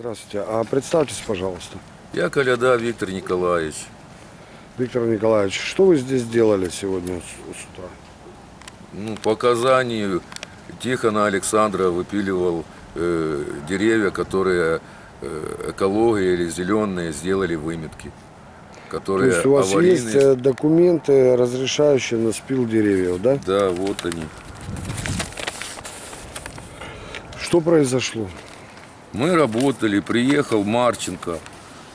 Здравствуйте. А представьтесь, пожалуйста. Я Коляда Виктор Николаевич. Виктор Николаевич, что вы здесь делали сегодня с, с утра? Ну, по указанию Тихона Александра выпиливал э, деревья, которые э, экология или зеленые сделали выметки. То Которые есть у вас аварийные. есть э, документы, разрешающие на спил деревьев, да? Да, вот они. Что произошло? Мы работали, приехал Марченко.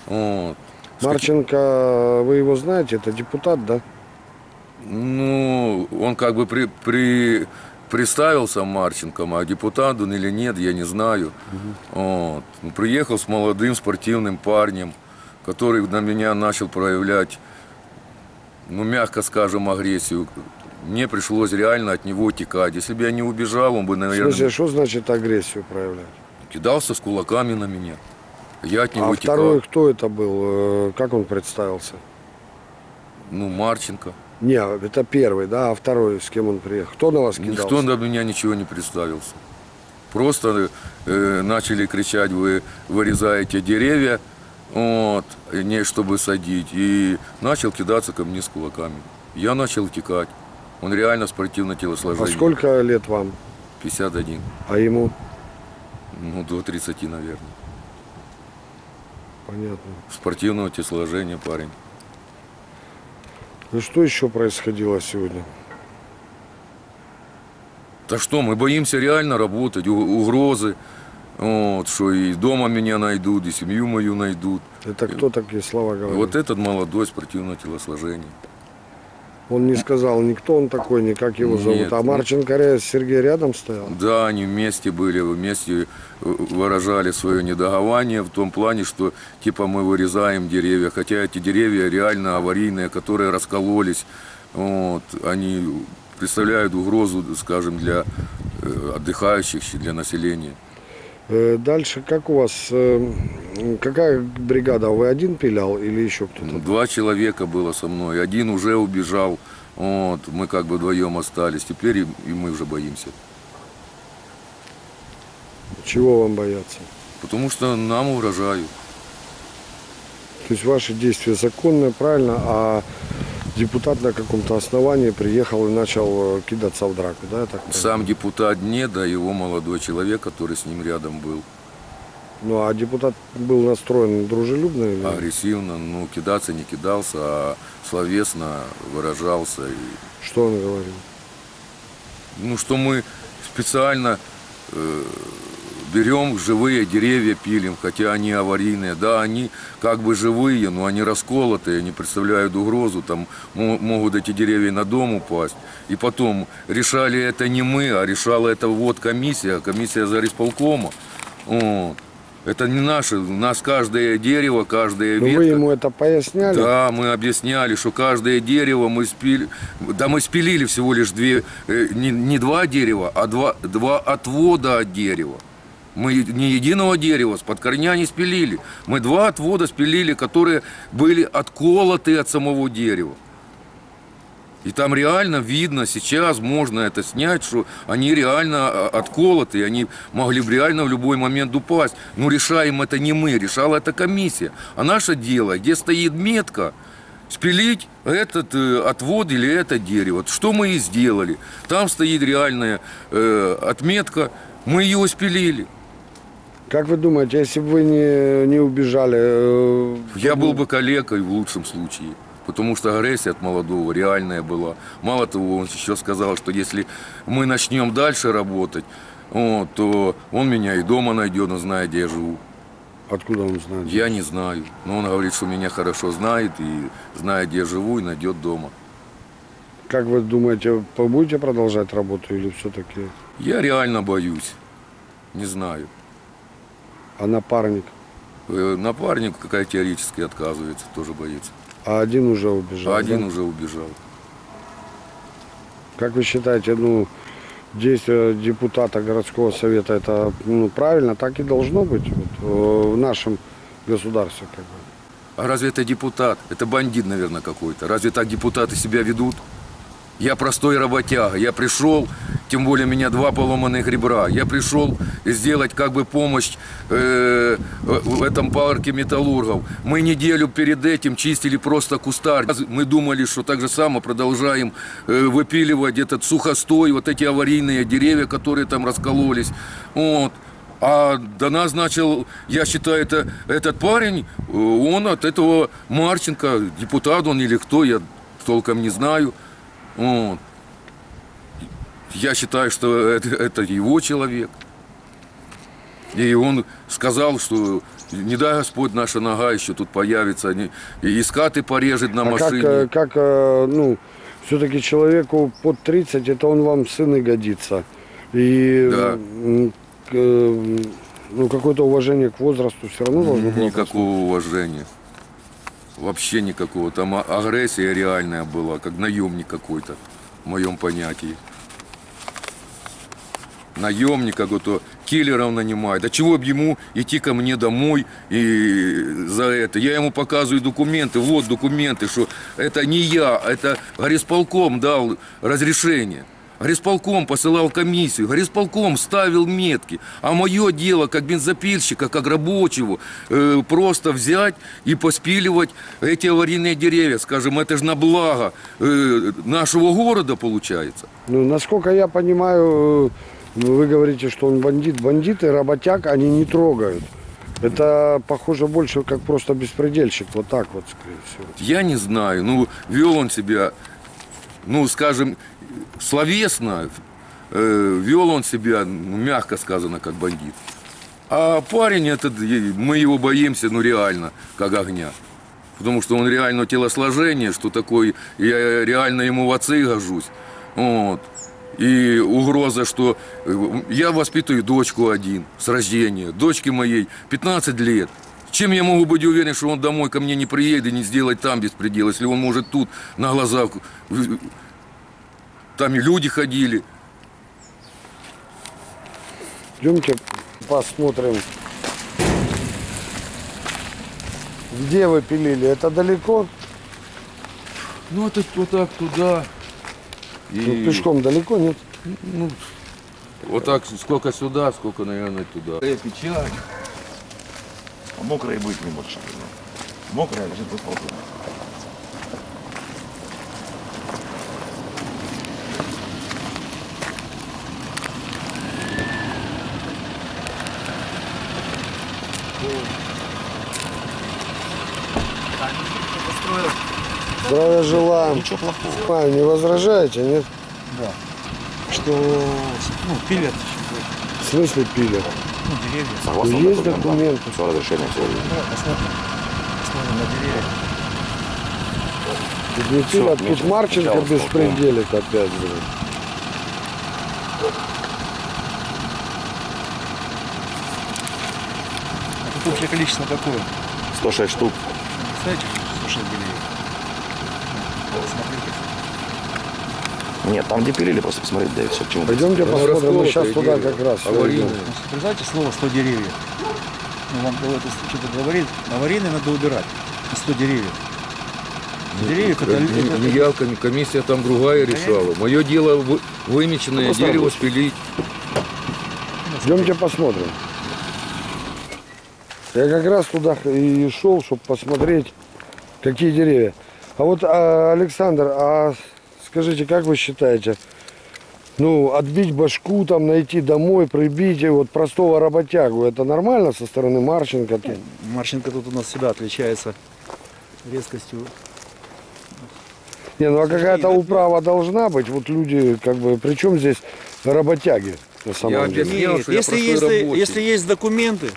Вот. Марченко, вы его знаете, это депутат, да? Ну, он как бы при, при, представился Марченком, а депутат он или нет, я не знаю. Вот. Ну, Приехал с молодым спортивным парнем, который на меня начал проявлять, ну, мягко скажем, агрессию. Мне пришлось реально от него текать. Если бы я не убежал, он бы, наверное, смысле, что значит агрессию проявлять? Кидался с кулаками на меня. Я от него А текал. второй кто это был? Э, Как он представился? Ну, Марченко. Не, это первый, да, а второй, с кем он приехал? Кто на вас кидался? Никто на меня ничего не представился. Просто э, начали кричать, вы вырезаете деревья, вот, не чтобы садить. И начал кидаться ко мне с кулаками. Я начал текать. Он реально спортивное А телосложение. сколько лет вам? 51. А ему? Ну, до 30, наверное. Понятно. Спортивного телосложения парень. Ну что еще происходило сегодня? Да что, мы боимся реально работать, угрозы. Вот, что и дома меня найдут, и семью мою найдут. Это кто такие слова говорит? Вот этот молодой спортивное телосложение. Он не сказал, никто он такой, ни как его зовут. Нет, а нет. Марченко ря- Сергей рядом стоял? Да, они вместе были, вместе э, выражали свое недогование в том плане, что типа мы вырезаем деревья, хотя эти деревья реально аварийные, которые раскололись, вот, они представляют угрозу, скажем, для э, отдыхающих, для населения. Э, Дальше как у вас, э, какая бригада? Вы один пилял или еще кто-то? Два человека было со мной, один уже убежал, вот, мы как бы вдвоем остались, теперь и, и мы уже боимся. Чего вам бояться? Потому что нам угрожают. То есть ваши действия законные, правильно, а депутат на каком-то основании приехал и начал э, кидаться в драку, да, так? Сам депутат не, да его молодой человек, который с ним рядом был. Ну, а депутат был настроен дружелюбно или... агрессивно, ну, кидаться не кидался, а словесно выражался. И, Что он говорил? ну, что мы специально э, берем живые деревья, пилим, хотя они аварийные. Да, они как бы живые, но они расколотые, они представляют угрозу, там мо- могут эти деревья на дом упасть. И потом, решали это не мы, а решала это вот комиссия, комиссия за исполкома. Вот. Это не наше, у нас каждое дерево, каждая Ну, ветка. вы ему это поясняли? Да, мы объясняли, что каждое дерево мы спили, да мы спилили всего лишь две, э, не, не два дерева, а два, два отвода от дерева. Мы не единого дерева с-под корня не спилили. Мы два отвода спилили, которые были отколоты от самого дерева. И там реально видно, сейчас можно это снять, что они реально а, отколоты, они могли бы реально в любой момент упасть. Но решаем это не мы, решала это комиссия. А наше дело, где стоит метка, спилить этот э, отвод или это дерево. Что мы и сделали. Там стоит реальная э, отметка, мы ее спилили. Как вы думаете, если бы вы не, не убежали... э, Я был бы калекой в лучшем случае. Потому что агрессия от молодого реальная была. Мало того, он еще сказал, что если мы начнем дальше работать, вот, то он меня и дома найдет, он знает, где я живу. Откуда он знает? Я не знаю. Но он говорит, что меня хорошо знает и знает, где я живу, и найдет дома. Как вы думаете, будете продолжать работу или все-таки? Я реально боюсь. Не знаю. А напарник? Э, Напарник какая теоретически отказывается, тоже боится. А один уже убежал? А один да? уже убежал. Как вы считаете, ну, действия депутата городского совета, это ну, правильно, так и должно быть вот, э, в нашем государстве? Как бы? А разве это депутат? Это бандит, наверное, какой-то. Разве так депутаты себя ведут? Я простой работяга. Я пришел, тем более у меня два поломанных ребра. Я пришел сделать как бы помощь э, в этом парке металлургов. Мы неделю перед этим чистили просто кустарь. Мы думали, что так же само продолжаем э, выпиливать этот сухостой, вот эти аварийные деревья, которые там раскололись. Вот. А до нас начал, я считаю, это, этот парень, э, он от этого Марченко, депутат он или кто, я толком не знаю. Вот. Я считаю, что это, это его человек. И он сказал, что не дай Господь наша нога еще тут появится, не- и скаты порежет на А как, машине. э, как э, ну, все-таки человеку под 30, это он вам сын и годится. И Да. э, ну, какое-то уважение к возрасту все равно должно было Никакого уважения. Вообще никакого. Там а- агрессия реальная была, как наемник какой-то, в моем понятии. Наемник какой-то, киллеров нанимает. А чего бы ему идти ко мне домой и за это? Я ему показываю документы, вот документы, что это не я, это горисполком дал разрешение. Горисполком посылал комиссию, горисполком ставил метки. А мое дело, как бензопильщика, как рабочего, э, просто взять и поспиливать эти аварийные деревья. Скажем, это же на благо э, нашего города получается. Ну, насколько я понимаю, э, вы говорите, что он бандит. Бандиты, работяг, они не трогают. Это похоже больше как просто беспредельщик. Вот так вот, скорее всего. Я не знаю, ну, вел он себя, ну, скажем, словесно, э, вел он себя, ну, мягко сказано, как бандит. А парень этот, мы его боимся, ну, реально, как огня. Потому что он реально телосложение, что такое, я реально ему в отцы гожусь. Вот. И угроза, что э, я воспитываю дочку один с рождения. Дочке моей 15 лет. Чем я могу быть уверен, что он домой ко мне не приедет и не сделает там беспредел, если он может тут на глазах... э, Там и люди ходили. Идемте посмотрим. Где вы пилили? Это далеко? Ну, это вот так туда. И Ну, пешком далеко, нет? ну, вот так, сколько сюда, сколько, наверное, туда. Печаль. А мокрой быть не может. Мокрая лежит под полком. Здравия желаем. Ничего плохого. А, не возражаете, нет? что ну, пилят В смысле пили? Ну, деревья. Согласно Есть документам, документы. Все разрешение все. Да, посмотрим. Посмотрим на деревья. Всё, пилят, тут. Марченко беспределит опять, блин. А тут общее количество какое? 106 штук. Представляете, слушай, деревья. Ну, Смотрите. Нет, там где пилили, просто посмотреть, да и все. К чему. Пойдемте посмотрим, мы сейчас туда как раз войдем. Ну, представляете слово 100 деревьев? Ну, вам это что-то говорит. Аварийные надо убирать. 100 деревьев. Деревьев это, не, это- не я, ком- комиссия там другая решала. Мое дело вы- вымеченное Просто дерево спилить. Идемте посмотрим. Я как раз туда и шел, чтобы посмотреть, какие деревья. А вот, а, Александр, а скажите, как вы считаете, ну, отбить башку, там, найти домой, прибить, и вот простого работягу, это нормально со стороны Марченко? Там? Марченко тут у нас всегда отличается резкостью. Не, ну а какая-то управа должна быть, вот люди, как бы, причем здесь работяги, на самом Я деле? объяснил. Нет, если, рабочий. если есть документы,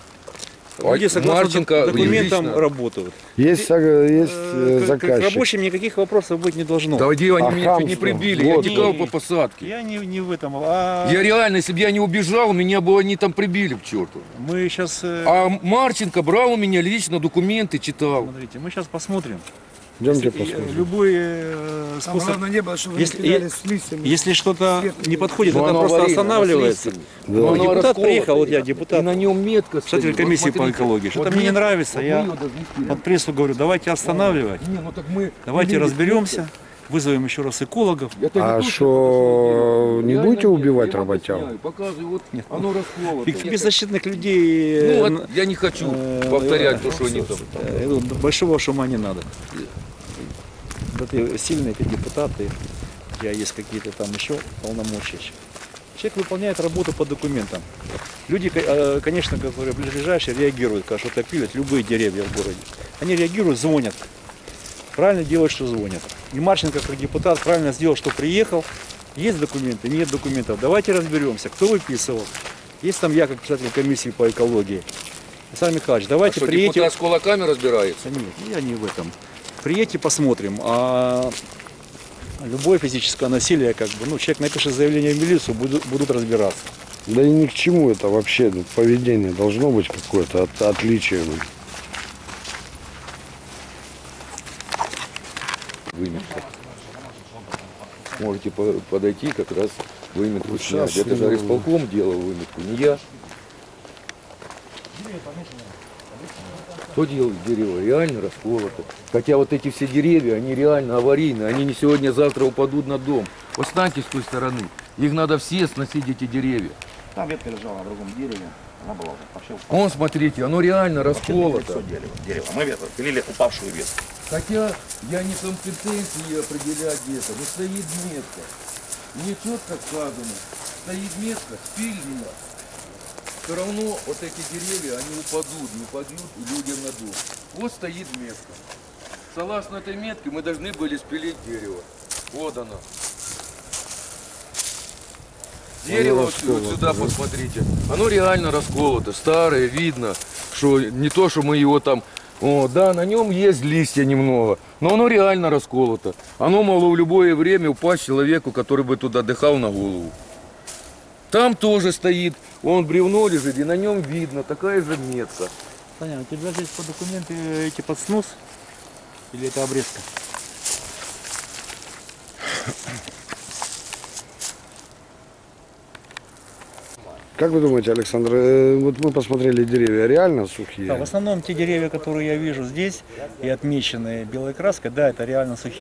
А согласно Марченко док- документам лично- работают. Есть, сог- есть Э, э, к- К заказчик. рабочим никаких вопросов быть не должно. Да где они А меня не прибили, Вот я текал он. по посадке. Я не, не в этом. А Я реально, если бы я не убежал, меня бы они там прибили к черту. мы сейчас... А Марченко брал у меня лично документы, читал. Смотрите, мы сейчас посмотрим. Идемте Если- посмотрим. Любой э, Там способ... главное не было, чтобы Если- если, кидали е- с листьями. Если что-то не подходит, Ну, это оно просто аварийное, останавливается. Да. Но оно Депутат приехал, вот я депутат. И на нем метка Представитель стоит. Вот комиссии по экологии. Что-то Вот мне не метка, нравится. вот Я не под прессу говорю, давайте останавливать. Не, ну так мы Давайте разберемся. Вызовем еще раз экологов. Это А не то, что, не будете нет, убивать работяг? Показываю, вот оно расколото. И беззащитных людей Ну, э, вот я не хочу э, повторять э, то, что они там. э, ну, большого шума не надо. И сильные эти депутаты, у тебя есть какие-то там еще полномочия. Человек выполняет работу по документам. Люди, э, конечно, которые ближайшие, реагируют, когда что-то пилят, любые деревья в городе. Они реагируют, звонят. Правильно делают, что звонят. И Марченко, как депутат, правильно сделал, что приехал. Есть документы, нет документов. Давайте разберемся, кто выписывал. Есть там я, как председатель комиссии по экологии. Александр Михайлович, А давайте что, приедете. депутат с кулаками разбирается? Нет, я не в этом. Приедьте, посмотрим. А любое физическое насилие, как бы, ну, человек напишет заявление в милицию, будут, будут разбираться. Да и ни к чему это вообще. Поведение должно быть какое-то от, отличие. Выметка. Можете по- подойти как раз выметку Вот снять. Это же исполком делал выметку, не я. Кто делал дерево? Реально расколото. Хотя вот эти все деревья, они реально аварийные. Они не сегодня-завтра упадут на дом. Встаньте с той стороны. Их надо все сносить, эти деревья. Там ветка лежала на другом дереве. Она была уже вообще Вон, смотрите, оно реально расколото. дерево, дерево. Мы ветку пилили упавшую ветку. Хотя я не компетенции определять это, но стоит метка. Мне четко сказано, стоит метка, спильня. Все равно вот эти деревья, они упадут, не упадут людям на дом. Вот стоит метка. Согласно этой метке мы должны были спилить дерево. Вот оно. Дерево вот, сюда да? посмотрите. Оно реально расколото, старое, видно, что не то, что мы его там... О, да, на нем есть листья немного, но оно реально расколото. Оно могло в любое время упасть человеку, который бы туда дыхал на голову. Там тоже стоит, он бревно лежит, и на нем видно такая же метка. Таня, у тебя здесь по документы эти под снос? Или это обрезка? Как вы думаете, Александр, э, вот мы посмотрели деревья, реально сухие? Да, в основном те деревья, которые я вижу здесь и отмечены белой краской, да, это реально сухие.